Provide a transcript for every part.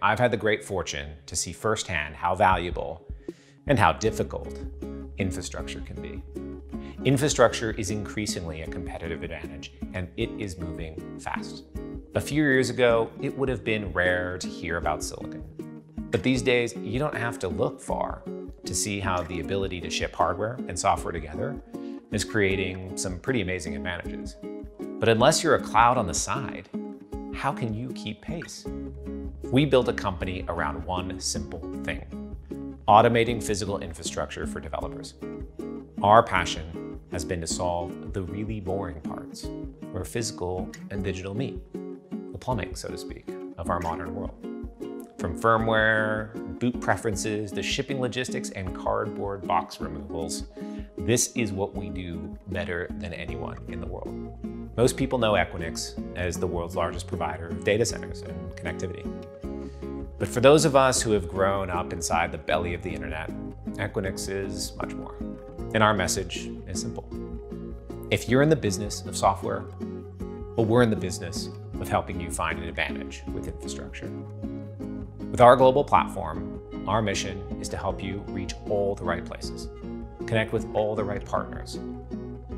I've had the great fortune to see firsthand how valuable and how difficult infrastructure can be. Infrastructure is increasingly a competitive advantage, and it is moving fast. A few years ago, it would have been rare to hear about silicon. But these days, you don't have to look far to see how the ability to ship hardware and software together is creating some pretty amazing advantages. But unless you're a cloud on the side, how can you keep pace? We built a company around one simple thing, automating physical infrastructure for developers. Our passion has been to solve the really boring parts, where physical and digital meet, the plumbing, so to speak, of our modern world. From firmware, boot preferences, the shipping logistics, and cardboard box removals, this is what we do better than anyone in the world. Most people know Equinix as the world's largest provider of data centers and connectivity. But for those of us who have grown up inside the belly of the internet, Equinix is much more. And our message is simple. If you're in the business of software, well, we're in the business of helping you find an advantage with infrastructure. With our global platform, our mission is to help you reach all the right places, connect with all the right partners,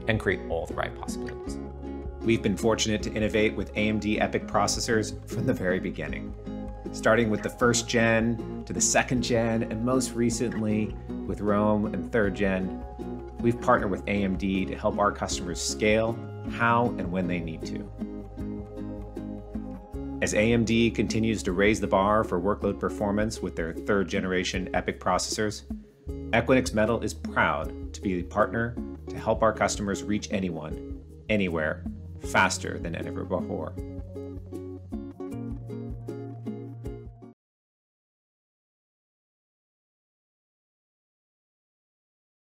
and create all the right possibilities. We've been fortunate to innovate with AMD EPYC processors from the very beginning starting with the first gen to the second gen, and most recently with Rome and third gen. We've partnered with AMD to help our customers scale how and when they need to. As AMD continues to raise the bar for workload performance with their third generation EPYC processors, Equinix Metal is proud to be a partner to help our customers reach anyone, anywhere, faster than ever before.